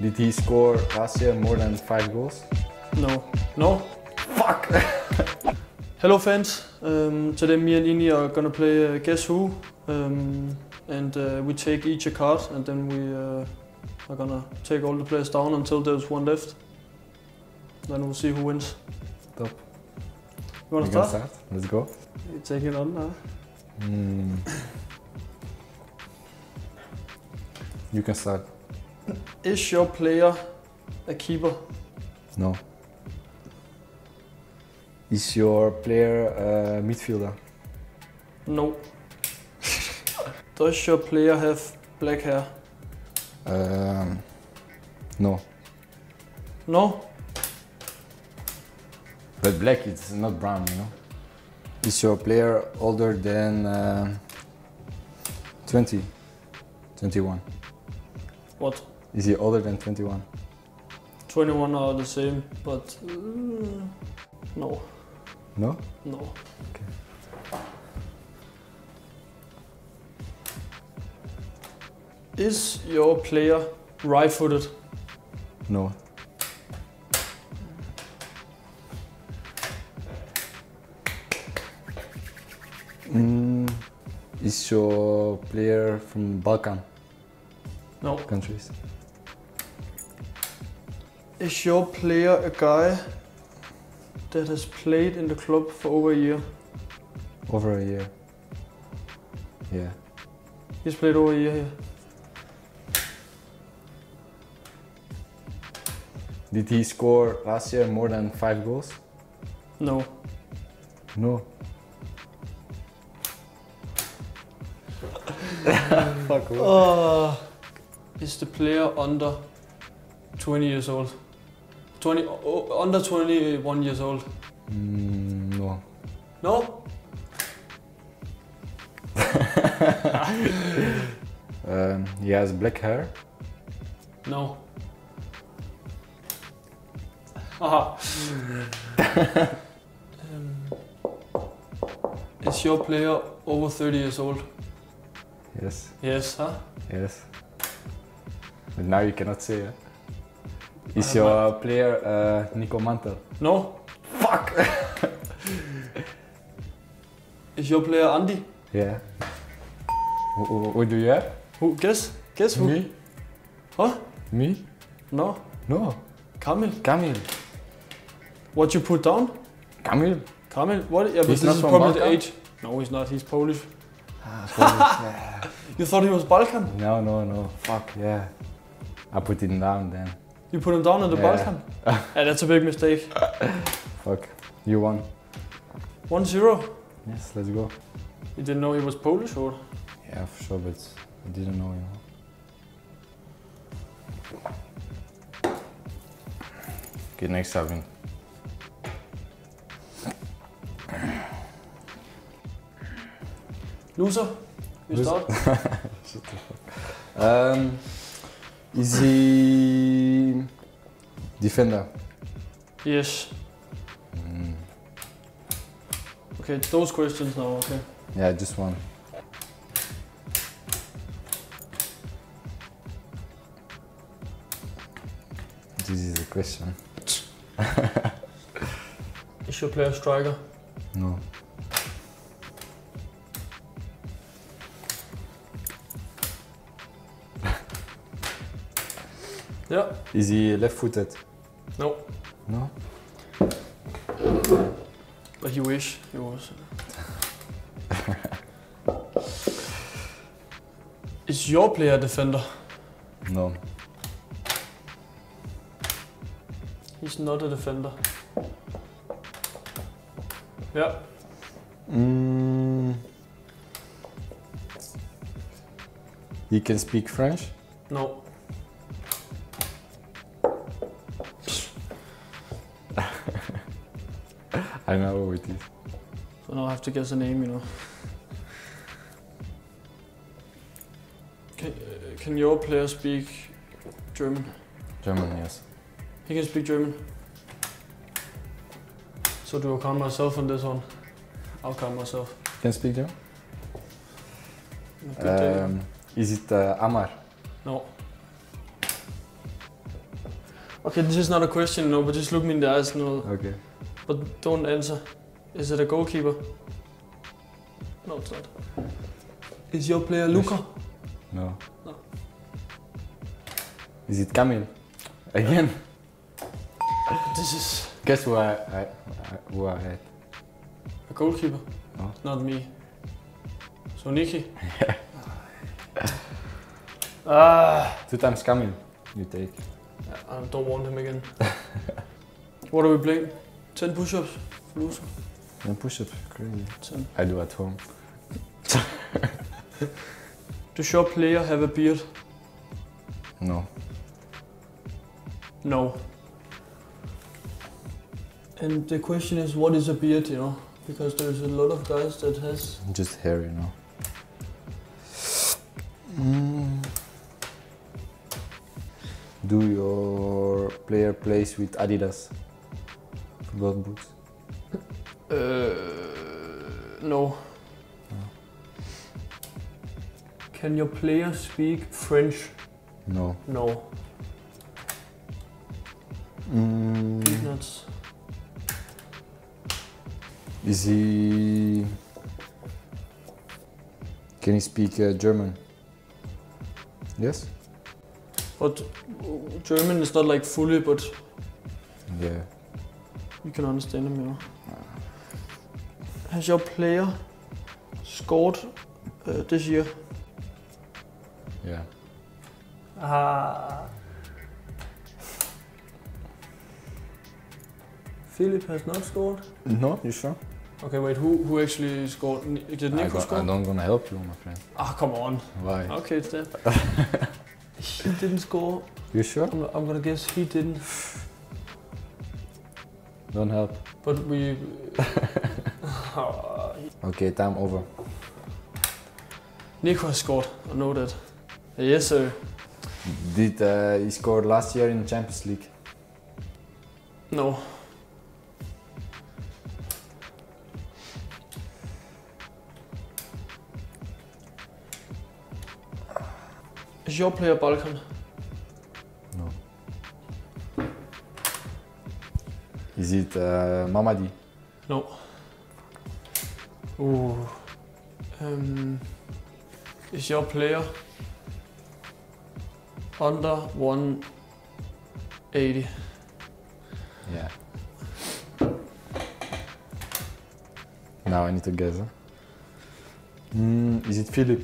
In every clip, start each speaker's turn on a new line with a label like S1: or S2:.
S1: Did he score last year more than five goals?
S2: No. No? Fuck! Hello fans, um, today me and Ini are gonna play uh, Guess Who um, and uh, we take each a card and then we uh, are gonna take all the players down until there's one left. Then we'll see who wins.
S1: Top.
S2: You wanna
S1: can
S2: start?
S1: Let's go.
S2: You take it on now.
S1: Hmm. You can start.
S2: Is your player a keeper?
S1: No. Is your player a midfielder?
S2: No. Does your player have black hair?
S1: Um, no.
S2: No?
S1: But black, it's not brown, you know. Is your player older than uh, 20? 21.
S2: What?
S1: Is he older than 21?
S2: 21 are the same, but mm, no,
S1: No?
S2: no. Is your player right-footed?
S1: No. Mm, is your player from Balkan
S2: No.
S1: countries?
S2: Is your player a guy that has played in the club for over a year?
S1: Over a year. Yeah.
S2: He's played over a year here.
S1: Did he score last year more than five goals?
S2: No.
S1: No. Fuck.
S2: Uh, is the player under 20 years old? 20, oh, under 21 years old?
S1: Mm, no.
S2: No?
S1: Um, he has black hair.
S2: No. Aha. um, is your player over 30 years old?
S1: Yes.
S2: Yes, huh?
S1: Yes. But now you cannot say it. Is your player uh, Nico Mantl?
S2: No? Fuck! is your player Andy?
S1: Yeah. Wh- wh- What do you have?
S2: Who? Guess? Guess who?
S1: Me?
S2: Huh?
S1: Me?
S2: No.
S1: No.
S2: Kamil.
S1: Kamil.
S2: What you put down?
S1: Kamil?
S2: Kamil? What? Yeah, but
S1: He's
S2: this is
S1: from
S2: probably the
S1: Balkan?
S2: age. No, he's not. He's Polish.
S1: Ah, Polish, yeah.
S2: You thought he was Balkan?
S1: No, no, no. Fuck, yeah. I put it down then.
S2: You put him down in the
S1: Yeah.
S2: Balkan? yeah, that's a big mistake.
S1: Fuck. You won.
S2: 1-0.
S1: Yes, let's go.
S2: You didn't know he was Polish or?
S1: Yeah, for sure, but I didn't know, you know. Okay, next Alvin.
S2: Loser? You
S1: Loser.
S2: start?
S1: Um, is he defender?
S2: Yes.
S1: Mm,
S2: Okay, those questions now, okay.
S1: yeah, just one. This is a question.
S2: Is your player striker?
S1: No.
S2: Yeah.
S1: Is he left-footed?
S2: No.
S1: No.
S2: But you wish he was. Is your player a defender?
S1: No.
S2: He's not a defender. Yeah.
S1: Mm. He can speak French?
S2: No.
S1: I know who it is.
S2: So now I have to guess a name, you know. Can, uh, can your player speak German?
S1: German, yes.
S2: He can speak German. So do I count myself on this one? I'll count myself.
S1: Can speak German? Um, is it uh, Amar?
S2: no. Okay, this is not a question, no, but just look me in the eyes, no,
S1: Okay.
S2: But don't answer. Is it a goalkeeper? No, it's not. Is your player Luca?
S1: No.
S2: No.
S1: Is it Camille? Again?
S2: This is
S1: Guess who I, I, I who I had?
S2: a goalkeeper.
S1: No.
S2: Not me. So Nicky. ah,
S1: Two times Camille. You take.
S2: I don't want him again. what are we playing? 10 push-ups loser.
S1: And push ups, crazy.
S2: 10.
S1: I do at home.
S2: Does your player have a beard?
S1: No.
S2: No. And the question is, what is a beard, you know? Because there's a lot of guys that has...
S1: Just hair, you know. Mm. Do your player plays with Adidas? Football boots?
S2: Uh, no. Can your player speak French?
S1: No.
S2: No.
S1: Mm.
S2: Peanuts.
S1: Is he? Can he speak uh, German? Yes.
S2: But German is not like fully, but
S1: Yeah.
S2: You can understand him, know. Has your player scored uh, this year?
S1: Yeah.
S2: Ah. Philip has not scored.
S1: No, you sure?
S2: Okay, wait. Who who actually scored? Did
S1: I,
S2: Nico
S1: don't,
S2: score?
S1: I don't gonna help you, my friend.
S2: Ah, come on.
S1: Why?
S2: Okay, it's that. he didn't score.
S1: You sure?
S2: I'm, I'm gonna guess he didn't.
S1: Don't help.
S2: But we.
S1: Okay, time over.
S2: Nico has scored. I know that. Yes, sir.
S1: Did uh, he score last year in the Champions League?
S2: No. Is your player Balkan?
S1: Is it uh, Mamadi?
S2: No. Ooh. Um, is your player under 180?
S1: Yeah. Now I need to guess. Huh? Mm, is it Philip?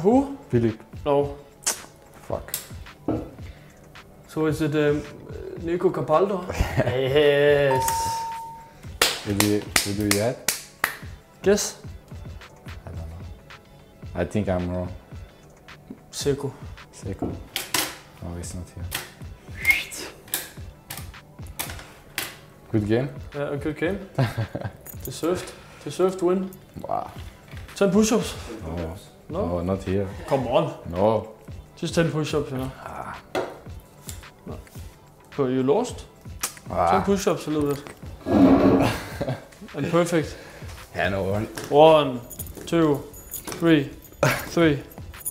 S2: Who?
S1: Philip.
S2: No.
S1: Fuck.
S2: So is it um, Nico Capaldo? yes.
S1: Did you, do you have?
S2: Guess?
S1: I don't know. I think I'm wrong.
S2: Seco.
S1: Seiko. Oh, it's not here. Good game.
S2: Yeah, a good game. Deserved. Deserved win.
S1: Wow.
S2: 10 push-ups.
S1: No.
S2: No?
S1: No, not here.
S2: Come on.
S1: No.
S2: Just 10 push-ups, you know. No. You lost. 10
S1: Ah.
S2: push-ups a little bit. and perfect.
S1: Yeah, no
S2: one. Two, three, three,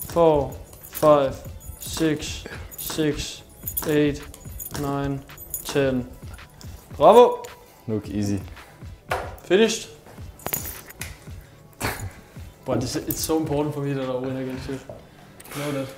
S2: four, five, six, six, eight, nine, ten. Bravo!
S1: Look easy.
S2: Finished. but it's, it's so important for me that I win against you. You know that.